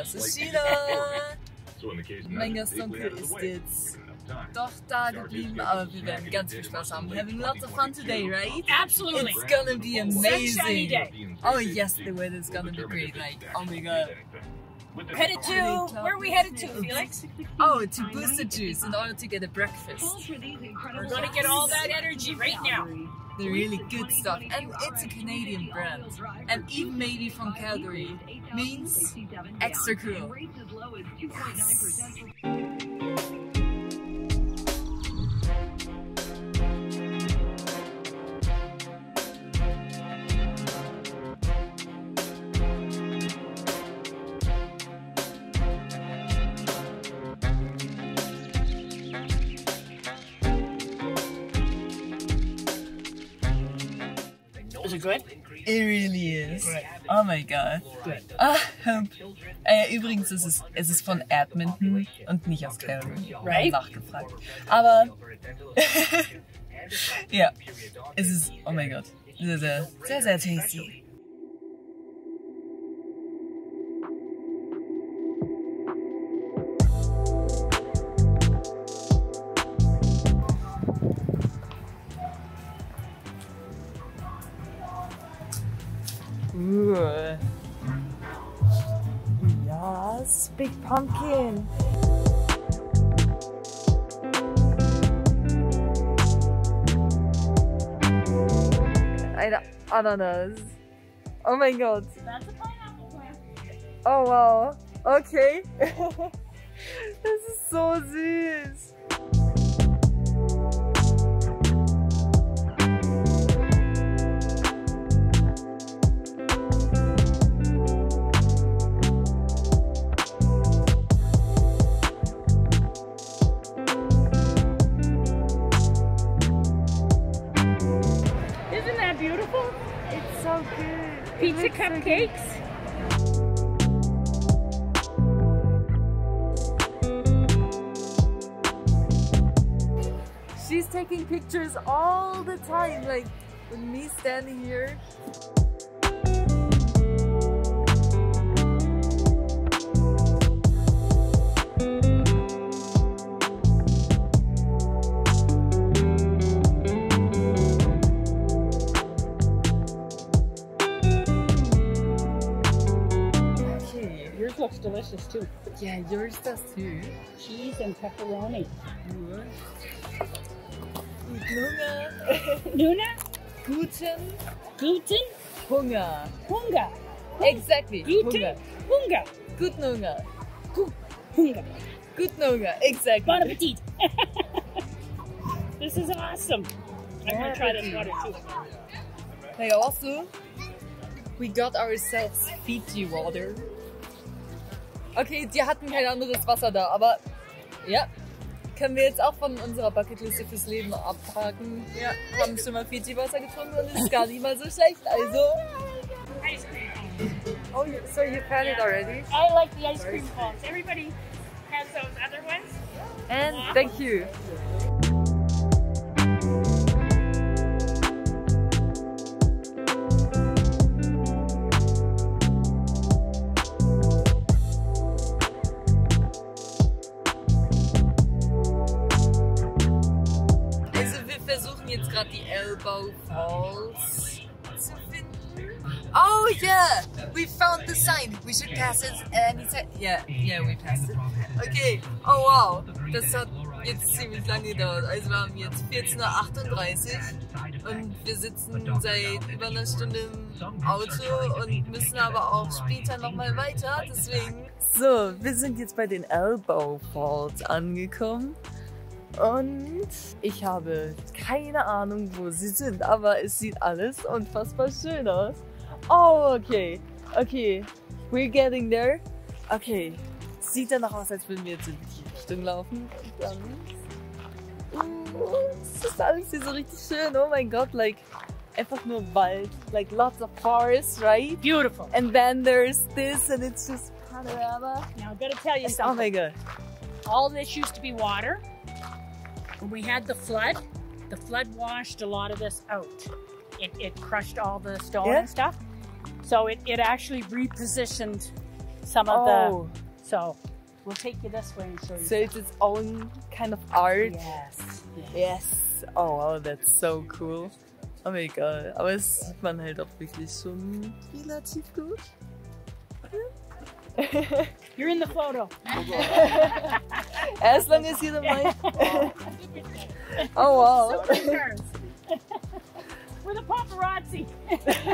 das ist Sheila. Mein Gastonkel ist jetzt doch da geblieben, aber wir werden ganz viel Spaß haben. Having lots of fun today, right? Absolutely. It's gonna be amazing. Oh yes, the weather's gonna be great. Like, oh my god. Headed to where are we headed to, Felix? Oh, to Booster Juice in order to get a breakfast. We're gonna get all that energy right now. The really good stuff, and it's a Canadian brand, and even maybe from Calgary. Means extra cool. Is it good? It really is. Good. Oh my god. Ah, ähm, äh, übrigens ist es, es ist von Edmonton und nicht aus Calgary. Right. Nachgefragt. Aber ja, es ist, oh mein Gott, sehr, sehr, sehr, sehr tasty. Big pumpkin. Eine Ananas. Oh mein Gott. That's a pineapple plant. Oh wow. Okay. das ist so süß. Pizza cupcakes. She's taking pictures all the time, like with me standing here. Looks delicious too. Yeah, yours does too. Cheese and pepperoni. Guten Hunger. Nuna, Guten gluten, Hunger. Exactly. Hunger. hunga. Guten Hunger. Gu- Hunga. Guten Hunger. Exactly. Bon appetit. this is awesome. I'm gonna try this water too. Hey, also, we got ourselves Fiji water. Okay, die hatten kein anderes Wasser da, aber ja, können wir jetzt auch von unserer Bucketliste fürs Leben abhaken. Ja, haben schon mal Fiji Wasser getrunken und ist gar nicht mal so schlecht. Also, Ice cream. oh, you, so you had it already? I like the ice cream cones. Everybody has those other ones. And thank you. We should pass it anytime. Yeah, yeah, we passed it. Okay. Oh wow, das hat jetzt ziemlich lange gedauert. Also wir haben jetzt 14.38 Uhr und wir sitzen seit über einer Stunde im Auto und müssen aber auch später nochmal weiter. Deswegen. So, wir sind jetzt bei den Elbow Falls angekommen. Und ich habe keine Ahnung, wo sie sind, aber es sieht alles unfassbar schön aus. Oh, okay. Okay. We're getting there. Okay. Sieht danach aus, als würden wir jetzt in die Richtung laufen. Und dann. Oh, das ist alles hier so richtig schön. Oh mein Gott, like. Einfach nur Wald. Like lots of forest, right? Beautiful. And then there's this, and it's just panorama. Now, I gotta tell you something. Oh my god. all this used to be water. When we had the flood, the flood washed a lot of this out. It, it crushed all the stone Yeah. and stuff. So it, it actually repositioned some of Oh, the. So we'll take you this way and show you. so it's its own kind of art. yes. yes. Yes. Oh wow, that's so cool. Aber egal. Aber es sieht man halt auch wirklich schon relativ gut. You're in the photo. As long as you're the mic. Oh wow. With a paparazzi.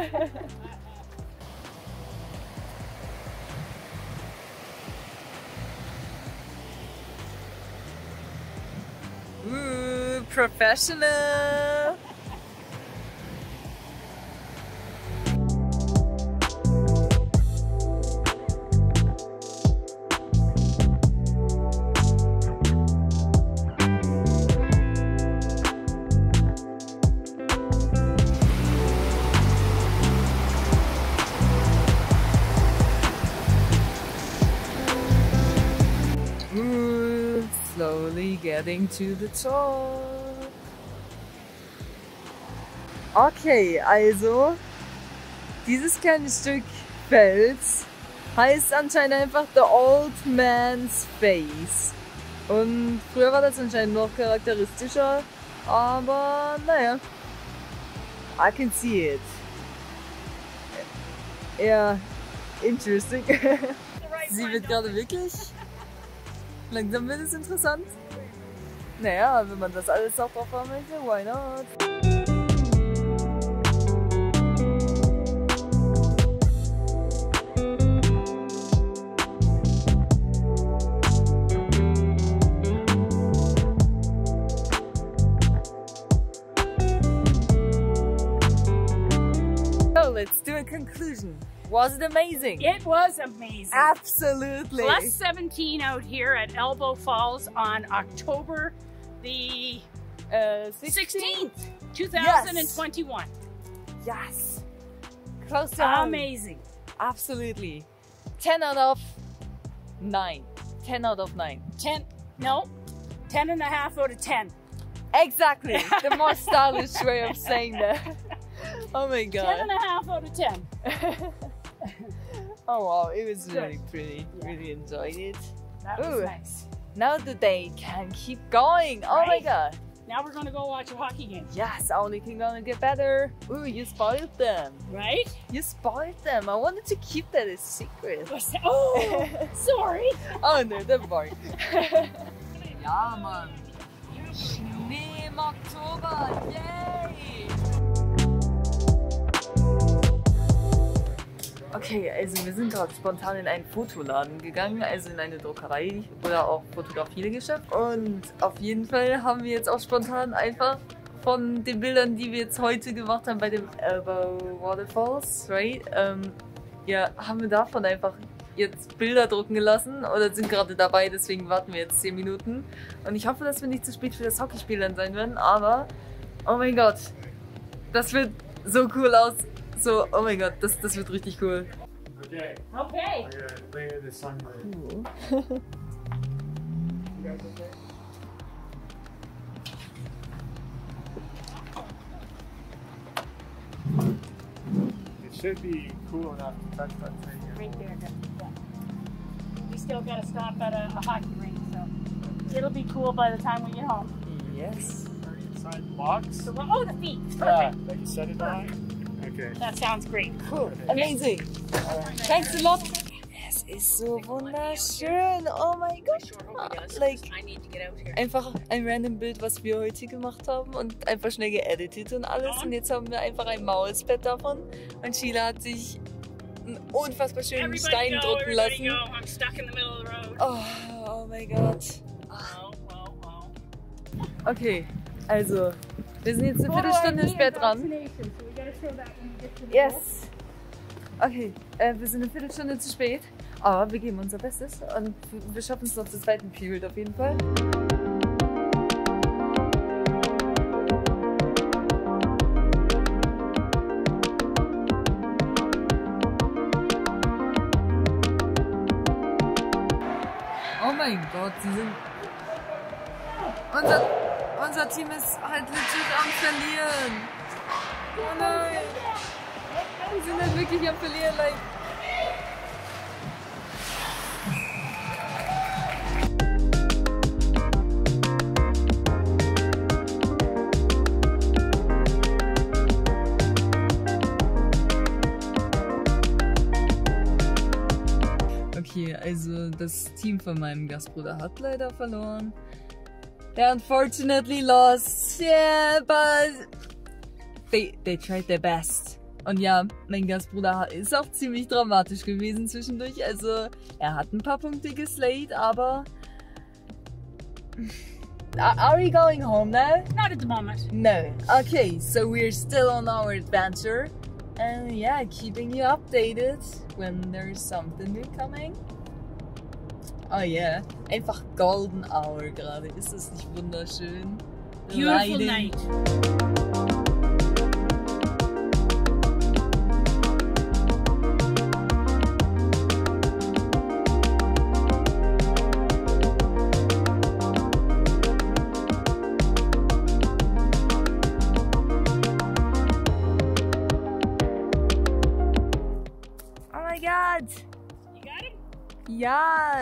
professional. Slowly getting to the top. Okay, also dieses kleine Stück Fels heißt anscheinend einfach The Old Man's Face. Und früher war das anscheinend noch charakteristischer, aber naja. I can see it. Ja, interesting. Sie wird gerade wirklich. Langsam wird es interessant. Naja, wenn man das alles auch drauf haben möchte, why not? Conclusion. Was it amazing? It was amazing. Absolutely. Plus 17 out here at Elbow Falls on October the uh, 16th, 2021. Yes. Close to home. Amazing. Absolutely. 10 out of 9. 10 out of 9. 10, no, 10 and a half out of 10. Exactly. the more stylish way of saying that. Oh my 10 god. Half out of 10. oh wow, it was Good. really pretty. Yeah. Really enjoyed it. That was nice. Now the day can keep going. Oh my god. Now we're going to go watch a hockey game, Yes, only can gonna get better. Ooh, you spoiled them. right? You spoiled them. I wanted to keep that a secret. That? Oh, sorry. Oh no, mind. ja, Mann. Schnee im Oktober. Yay! Okay, also wir sind gerade spontan in einen Fotoladen gegangen, also in eine Druckerei oder auch Fotografiegeschäft. Und auf jeden Fall haben wir jetzt auch spontan einfach von den Bildern, die wir jetzt heute gemacht haben bei dem Elbow Waterfalls, right? Ähm, ja, haben wir davon einfach jetzt Bilder drucken gelassen oder sind gerade dabei, deswegen warten wir jetzt 10 Minuten. Und ich hoffe, dass wir nicht zu spät für das Hockeyspiel dann sein werden, aber oh mein Gott, das wird so cool aus. So, oh mein Gott, das, das wird richtig cool. Okay, Okay. Okay? It should be cool enough to touch that thing. Right there. that- yeah. We still got to stop at a, a hockey rink, so it'll be cool by the time we get home. Yes. Are you inside the box? So, oh, the feet. Yeah, Perfect. like you set it on? Okay. That sounds great. Cool. Amazing. Thanks a lot. Es ist so wunderschön. Oh mein Gott. Like, einfach ein random Bild, was wir heute gemacht haben und einfach schnell geeditet und alles. Und jetzt haben wir einfach ein Mausbett davon. Und Sheila hat sich einen unfassbar schönen Stein drucken lassen. go. I'm stuck in the middle of the road. Oh, oh mein Gott. Oh, oh, oh. Okay, also, wir sind jetzt eine Viertelstunde spät dran. Yes. Okay, äh, wir sind eine Viertelstunde zu spät, aber wir geben unser Bestes und wir schaffen es noch zur zweiten Period auf jeden Fall. Oh mein Gott, sie sind. Unser, unser Team ist halt legit am Verlieren. Oh nein. Wir sind halt wirklich am Verlieren, like. Okay, also das Team von meinem Gastbruder hat leider verloren. They unfortunately lost. Yeah, but they, they tried their best. Und ja, mein Gastbruder ist auch ziemlich dramatisch gewesen zwischendurch. Also, er hat ein paar Punkte geslayed, aber. Are we going home now? Not at the moment. No. Okay, so we're still on our adventure. And yeah, keeping you updated when there's something new coming. Oh yeah, einfach Golden Hour gerade. Ist das nicht wunderschön? Beautiful Lighting. night.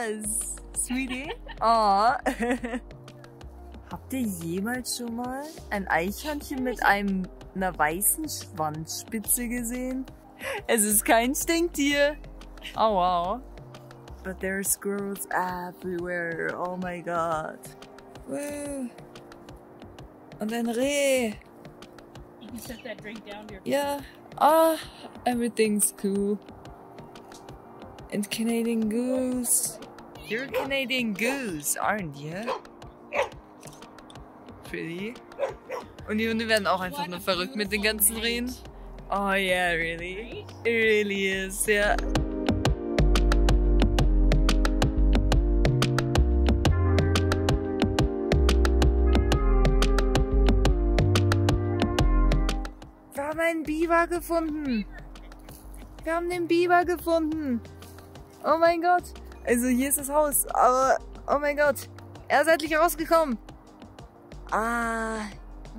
Yes! Sweetie? Oh. Habt ihr jemals schon mal ein Eichhörnchen mit einem, einer weißen Schwanzspitze gesehen? Es ist kein Stinktier. Oh wow. But there are squirrels everywhere. Oh my god. Und ein Reh. You can set that drink down to your Yeah. Ah, everything's cool. And Canadian Goose. You're a Canadian Goose, aren't you? Pretty. Und die Hunde werden auch einfach nur verrückt mit den ganzen Rehen. Oh yeah, really. It really is, yeah. Wir haben einen Biber gefunden. Wir haben den Biber gefunden. Oh mein Gott. Also hier ist das Haus, aber oh mein Gott. Er ist endlich rausgekommen. Ah,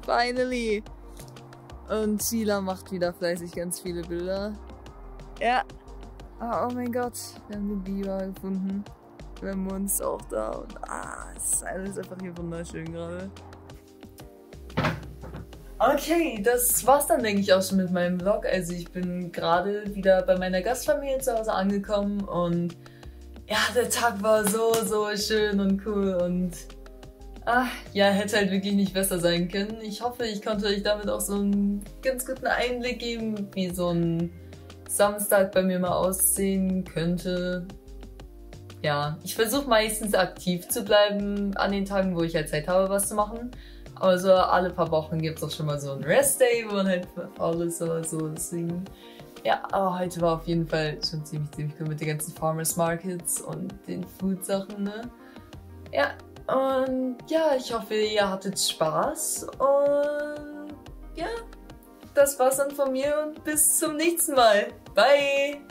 finally. Und Sheila macht wieder fleißig ganz viele Bilder. Ja. Ah, oh mein Gott. Wir haben den Biber gefunden. Wir haben uns auch da. Und ah, es ist alles einfach hier wunderschön gerade. Okay, das war's dann, denke ich, auch schon mit meinem Vlog. Also ich bin gerade wieder bei meiner Gastfamilie zu Hause angekommen und ja, der Tag war so, so schön und cool und ach, ja, hätte halt wirklich nicht besser sein können. Ich hoffe, ich konnte euch damit auch so einen ganz guten Einblick geben, wie so ein Samstag bei mir mal aussehen könnte. Ja, ich versuche meistens aktiv zu bleiben an den Tagen, wo ich halt Zeit habe, was zu machen. Aber so alle paar Wochen gibt es auch schon mal so einen Rest-Day, wo man halt ist oder so. Deswegen, ja, aber heute war auf jeden Fall schon ziemlich, ziemlich cool mit den ganzen Farmers Markets und den Food-Sachen, ne? Ja, und ja, ich hoffe, ihr hattet Spaß und ja, das war's dann von mir und bis zum nächsten Mal. Bye!